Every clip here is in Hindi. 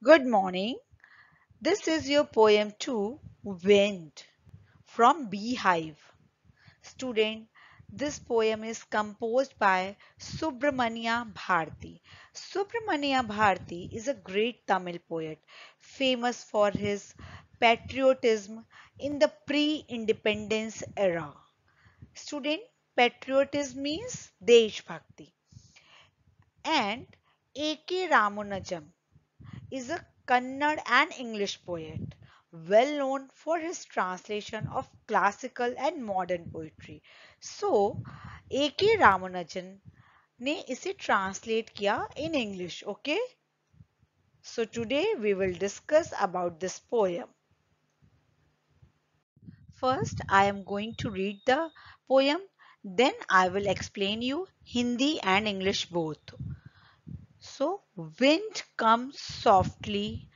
Good morning. This is your poem 2, Wind, from Beehive. Student, this poem is composed by Subramania Bharti. Subramania Bharti is a great Tamil poet, famous for his patriotism in the pre-independence era. Student, patriotism means Desh Bhakti. And A.K. Ramanujam is a Kannada and English poet, well known for his translation of classical and modern poetry. So, A.K. Ramanujan ने इसे translate किया in English, okay? So today we will discuss about this poem. First, I am going to read the poem, then I will explain you Hindi and English both. So, wind comes softly.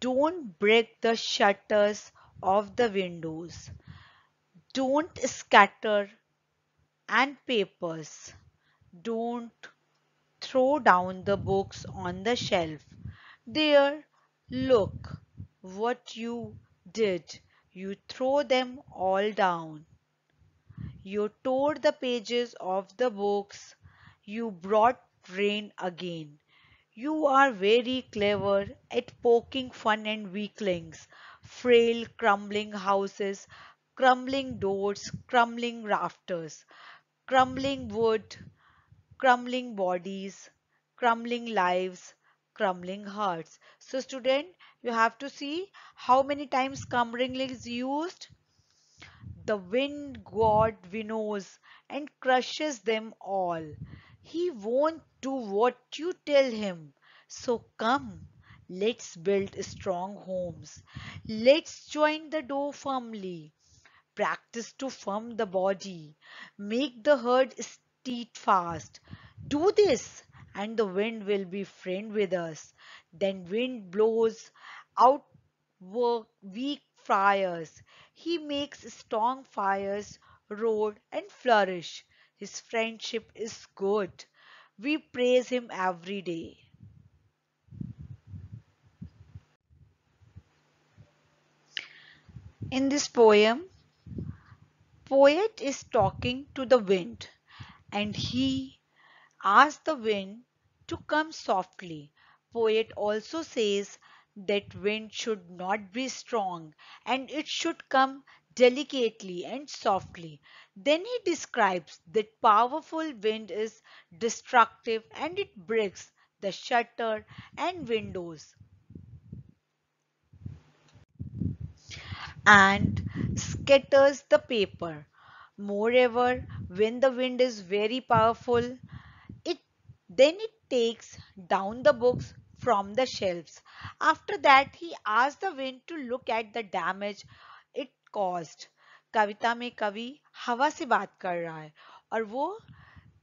Don't break the shutters of the windows. Don't scatter and papers. Don't throw down the books on the shelf. There, look what you did. You throw them all down. You tore the pages of the books. You brought rain again. You are very clever at poking fun and weaklings, frail crumbling houses, crumbling doors, crumbling rafters, crumbling wood, crumbling bodies, crumbling lives, crumbling hearts. So student, you have to see how many times crumbling is used. The wind god winnows and crushes them all. He won't do what you tell him. So come, let's build strong homes. Let's join the door firmly. Practice to firm the body. Make the herd steadfast. Do this and the wind will be friend with us. Then wind blows out weak fires. He makes strong fires roar and flourish. His friendship is good. We praise him every day. In this poem, poet is talking to the wind and he asks the wind to come softly. Poet also says that wind should not be strong and it should come delicately and softly. Then he describes that powerful wind is destructive and it breaks the shutter and windows and scatters the paper. Moreover, when the wind is very powerful, it then it takes down the books from the shelves. After that, he asks the wind to look at the damage caused. कविता में कवि हवा से बात कर रहा है और वो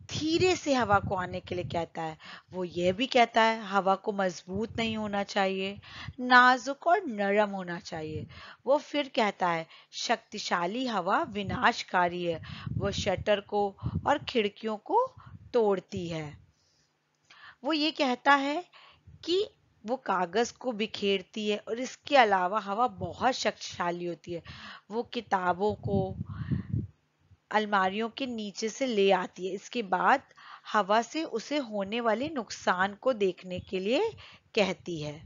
धीरे से हवा को आने के लिए कहता है। वो ये भी कहता है, हवा को मज़बूत नहीं होना चाहिए, नाजुक और नरम होना चाहिए। वो फिर कहता है, शक्तिशाली हवा विनाशकारी है। वो शटर को और खिड़कियों को तोड़ती है। वो ये कहता है कि वो कागज़ को बिखेरती है और इसके अलावा हवा बहुत शक्तिशाली होती है। वो किताबों को, अलमारियों के नीचे से ले आती है। इसके बाद हवा से उसे होने वाले नुकसान को देखने के लिए कहती है।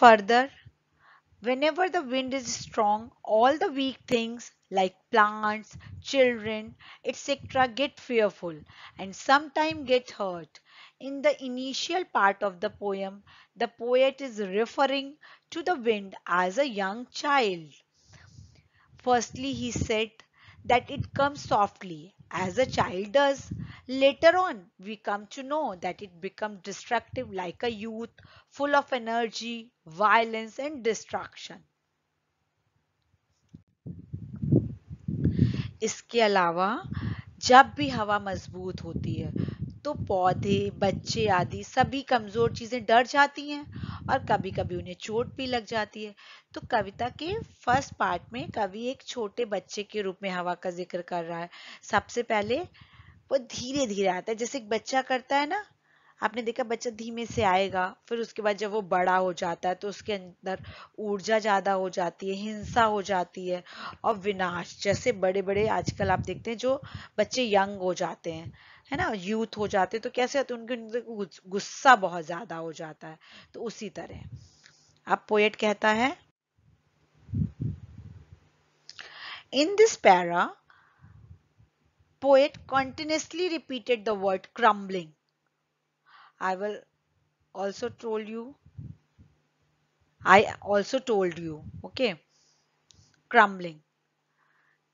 Further Whenever the wind is strong, all the weak things like plants, children, etc. get fearful and sometimes get hurt. In the initial part of the poem, the poet is referring to the wind as a young child. Firstly, he said that it comes softly as a child does. Later on, we come to know that it becomes destructive like a youth, full of energy, violence and destruction. इसके अलावा जब भी हवा मज़बूत होती है तो पौधे बच्चे आदि सभी कमज़ोर चीज़ें डर जाती हैं और कभी कभी उन्हें चोट भी लग जाती है। तो कविता के फ़र्स्ट पार्ट में कवि एक छोटे बच्चे के रूप में हवा का ज़िक्र कर रहा है। सबसे पहले वो धीरे धीरे आता है, जैसे एक बच्चा करता है ना, आपने देखा बच्चा धीमे से आएगा, फिर उसके बाद जब वो बड़ा हो जाता है तो उसके अंदर ऊर्जा ज़्यादा हो जाती है, हिंसा हो जाती है और विनाश, जैसे बड़े बड़े आजकल आप देखते हैं जो बच्चे यंग हो जाते हैं। है ना, यूथ हो जाते तो कैसे होते उनके गुस्सा बहुत ज़्यादा हो जाता है। तो उसी तरह। अब पोएट कहता है in this para poet continuously repeated the word crumbling I will also told you I also told you okay crumbling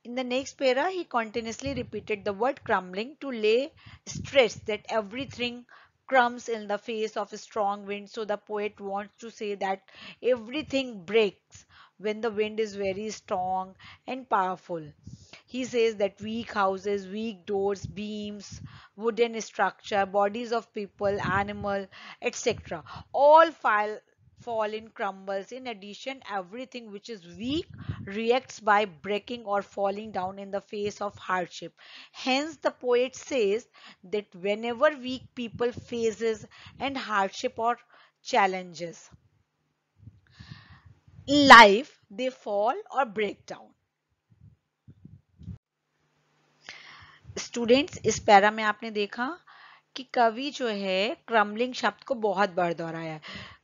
In the next para, he continuously repeated the word crumbling to lay stress that everything crumbs in the face of a strong wind. So the poet wants to say that everything breaks when the wind is very strong and powerful. He says that weak houses, weak doors, beams, wooden structure, bodies of people, animal, etc. all fall, fall in crumbles. In addition, everything which is weak reacts by breaking or falling down in the face of hardship. Hence, the poet says that whenever weak people faces and hardship or challenges in life, they fall or break down. Students इस पैरा में आपने देखा कि कवि जो है क्रमलिंग शब्द को बहुत बार दोहराया है।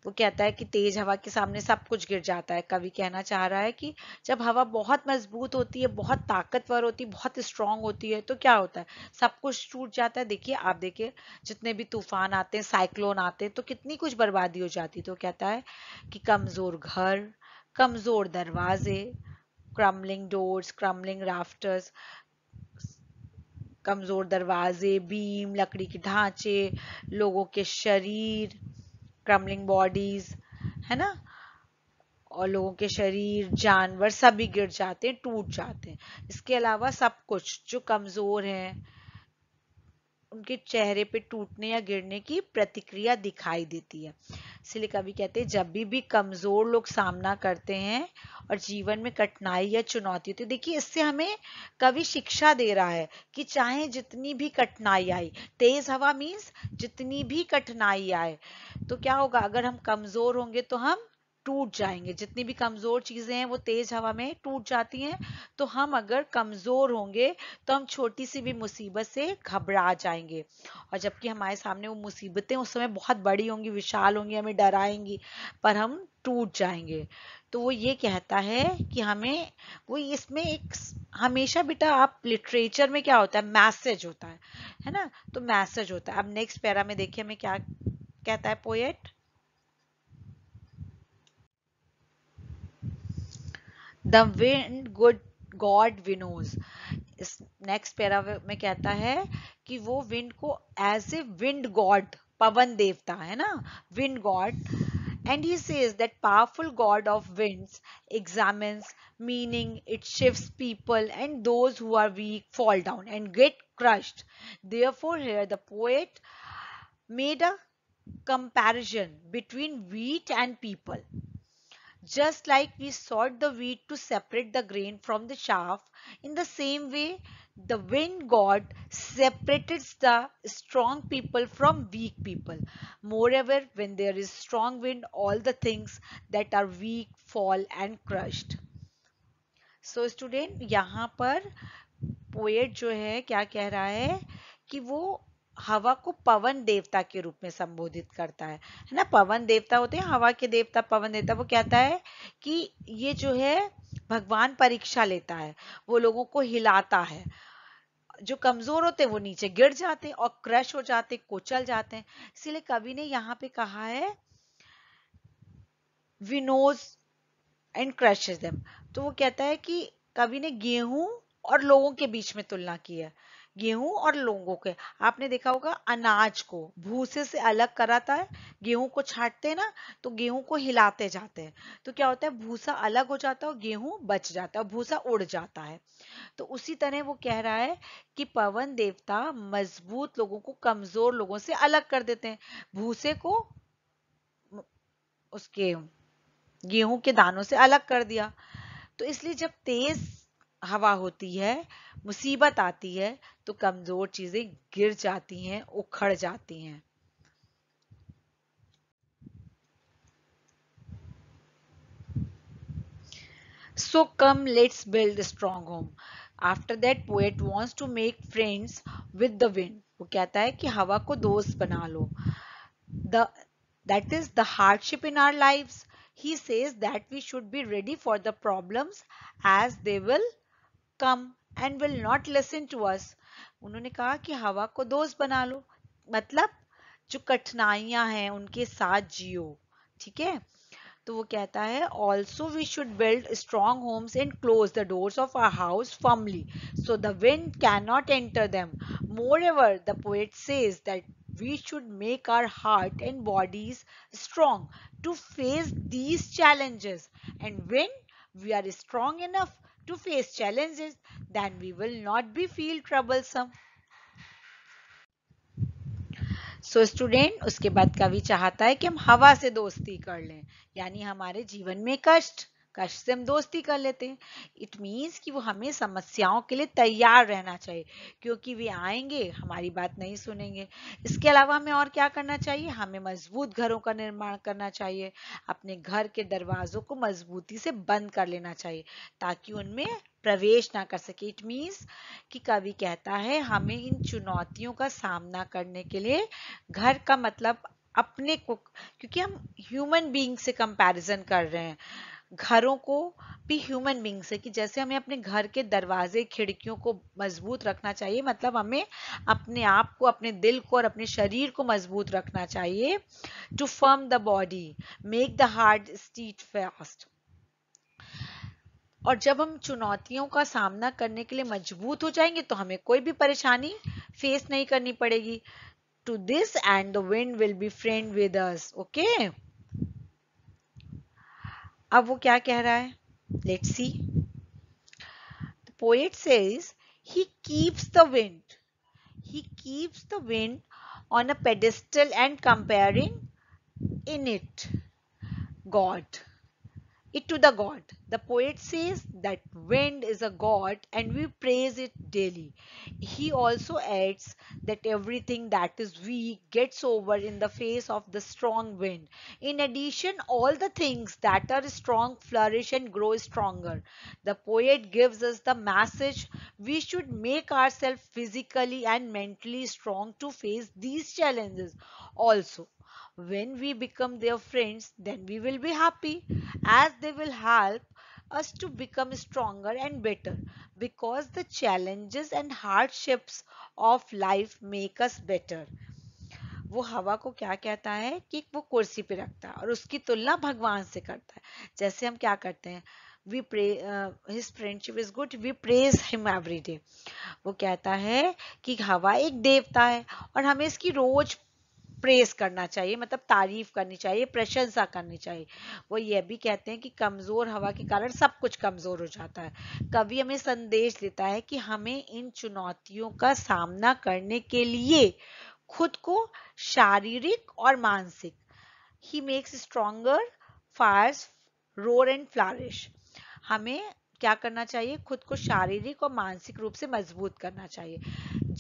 वो कहता है कि तेज हवा के सामने सब कुछ गिर जाता है। कवि कहना चाह रहा है कि जब हवा बहुत मज़बूत होती है, बहुत ताकतवर होती है बहुत स्ट्रांग होती है तो क्या होता है? सब कुछ टूट जाता है। देखिए, आप देखिए, जितने भी तूफ़ान आते हैं साइक्लोन आते हैं तो कितनी कुछ बर्बादी हो जाती तो कहता है कि कमज़ोर घर, कमज़ोर दरवाजे क्रमलिंग डोर्स क्रमलिंग राफ्टर्स कमज़ोर दरवाजे, बीम, लकड़ी के ढांचे, लोगों के शरीर क्रमलिंग बॉडीज है ना? और लोगों के शरीर, जानवर सभी गिर जाते हैं, टूट जाते हैं। इसके अलावा सब कुछ जो कमज़ोर हैं उनके चेहरे पे टूटने या गिरने की प्रतिक्रिया दिखाई देती है। इसलिए कभी कहते हैं, जब भी भी कमज़ोर लोग सामना करते हैं और जीवन में कठिनाई या चुनौती है, देखिए, इससे हमें कवि शिक्षा दे रहा है कि चाहे जितनी भी कठिनाई आई तेज हवा मीन्स जितनी भी कठिनाई आए तो क्या होगा, अगर हम कमज़ोर होंगे तो हम टूट जाएँगे। जितनी भी कमज़ोर चीज़ें हैं, वो तेज हवा में टूट जाती हैं। तो हम अगर कमज़ोर होंगे तो हम छोटी सी भी मुसीबत से घबरा जाएँगे। और जबकि हमारे सामने वो मुसीबतें उस समय बहुत बड़ी होंगी, विशाल होंगी, हमें डराएँगी, पर हम टूट जाएँगे। तो वो ये कहता है कि हमें, वो इसमें एक हमेशा बेटा आप लिटरेचर में क्या होता है मैसेज होता है। है ना? तो मैसेज होता है। अब नेक्स्ट पैरा में देखिए हमें क्या कहता है poet the wind good god winnows is next para में कहता है कि वो विंड को एज ए विंड गॉड पवन देवता है ना wind god and he says that powerful god of winds examines meaning it shifts people and those who are weak fall down and get crushed therefore here the poet made a comparison between wheat and people just like we sort the wheat to separate the grain from the chaff, in the same way, the wind god separated the strong people from weak people. Moreover, when there is strong wind, all the things that are weak fall and crushed. So student, यहाँ पर poet जो है क्या कह रहा है कि वो हवा को पवन देवता के रूप में संबोधित करता है है ना? पवन देवता होते हैं, हवा के देवता, पवन देवता, वो कहता है कि ये जो है, भगवान परीक्षा लेता है, वो लोगों को हिलाता है। जो कमज़ोर होते हैं, वो नीचे गिर जाते हैं और क्रश हो जाते कुचल जाते हैं। इसीलिए कवि ने यहाँ पे कहा है विनोज एंड क्रशेज देम तो वो कहता है कि कवि ने गेहूँ और लोगों के बीच में तुलना की है। गेहूँ और लोगों के। आपने देखा होगा, अनाज को भूसे से अलग कराता है, गेहूँ को छाटते हैं ना तो गेहूँ को हिलाते जाते हैं। तो क्या होता है, भूसा अलग हो जाता है और गेहूँ बच जाता है, भूसा उड़ जाता है। तो उसी तरह वो कह रहा है कि पवन देवता मज़बूत लोगों को कमज़ोर लोगों से अलग कर देते हैं। भूसे को उसके गेहूँ के दानों से अलग कर दिया। तो इसलिए जब तेज हवा होती है, मुसीबत आती है तो कमज़ोर चीज़ें गिर जाती हैं, उखड़ जाती हैं। So come let's build strong home after that poet wants to make friends with the wind वो कहता है कि हवा को दोस्त बना लो। That is the hardship in our life he says that we should be ready for the problems as they will come and will not listen to us. उन्होंने कहा कि हवा को दोस्त बना लो। मतलब जो कठिनाइयाँ हैं, उनके साथ जियो। ठीक है? तो वो कहता है also we should build strong homes and close the doors of our house firmly so the wind can not enter them moreover the poet says that we should make our heart and bodies strong to face these challenges. And when we are enough to face challenges then we will not be feel troublesome so so, student उसके बाद कवि चाहता है कि हम हवा से दोस्ती कर लें यानी हमारे जीवन में कष्ट कष्ट से हम दोस्ती कर लेते हैं। इट मीन्स कि वो हमें समस्याओं के लिए तैयार रहना चाहिए, क्योंकि वे आएँगे, हमारी बात नहीं सुनेंगे। इसके अलावा हमें और क्या करना चाहिए? हमें मज़बूत घरों का निर्माण करना चाहिए, अपने घर के दरवाजों को मजबूती से बंद कर लेना चाहिए, ताकि उनमें प्रवेश ना कर सके। इट मीन्स कि कवि कहता है, हमें इन चुनौतियों का सामना करने के लिए घर का मतलब अपने को, क्योंकि हम ह्यूमन बीइंग से कंपैरिजन कर रहे हैं। घरों को भी ह्यूमन बींग से, कि जैसे हमें अपने घर के दरवाजे, खिड़कियों को मज़बूत रखना चाहिए मतलब हमें अपने आप को, अपने दिल को और अपने शरीर को मज़बूत रखना चाहिए to firm the body make the heart steadfast और जब हम चुनौतियों का सामना करने के लिए मज़बूत हो जाएँगे तो हमें कोई भी परेशानी फेस नहीं करनी पड़ेगी। To this and the wind will be friend with us okay अब वो क्या कह रहा है? Let see poet says he keeps the wind he keeps the wind on a pedestal and comparing in it god it to the god. The poet says that wind is a god and we praise it daily. He also adds that everything that is weak gets over in the face of the strong wind. In addition, all the things that are strong flourish and grow stronger. The poet gives us the message we should make ourselves physically and mentally strong to face these challenges. Also, when we become their friends, then we will be happy as they will help us to become stronger and better because the challenges and hardships of life make us better. वो हवा को क्या कहता है कि वो कुर्सी पे रखता है और उसकी तुलना भगवान से करता है जैसे हम क्या करते हैं we pray his friendship is good we praise him every day वो कहता है कि हवा एक देवता है और हमें इसकी रोज प्रेस करना चाहिए मतलब तारीफ़ करनी चाहिए, प्रशंसा करनी चाहिए। वो ये भी कहते हैं कि कमज़ोर हवा के कारण सब कुछ कमज़ोर हो जाता है। कवि हमें संदेश देता है कि हमें इन चुनौतियों का सामना करने के लिए खुद को शारीरिक और मानसिक he makes stronger fires roar and flourish हमें क्या करना चाहिए? खुद को शारीरिक और मानसिक रूप से मज़बूत करना चाहिए।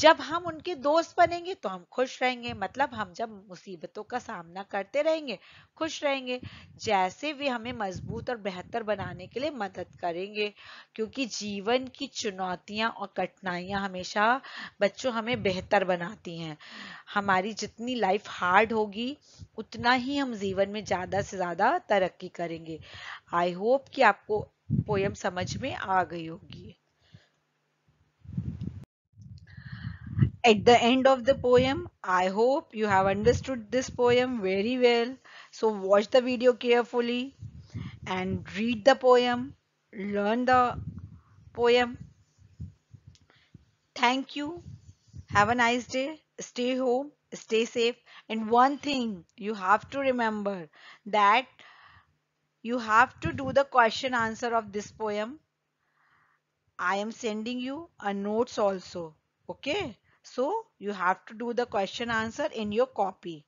जब हम उनके दोस्त बनेंगे तो हम खुश रहेंगे मतलब हम जब मुसीबतों का सामना करते रहेंगे, खुश रहेंगे। जैसे वे हमें मज़बूत और बेहतर बनाने के लिए मदद करेंगे, क्योंकि जीवन की चुनौतियाँ और कठिनाइयाँ हमेशा बच्चों हमें बेहतर बनाती हैं। हमारी जितनी लाइफ हार्ड होगी, उतना ही हम जीवन में ज़्यादा से ज़्यादा तरक्की करेंगे। आई होप कि आपको पोयम समझ में आ गई होगी। At the end of the poem, I hope you have understood this poem very well. So watch the video carefully and read the poem, learn the poem. Thank you. Have a nice day. Stay home, stay safe. And one thing you have to remember that you have to do the question answer of this poem. I am sending you a notes also. Okay. So you have to do the question answer in your copy.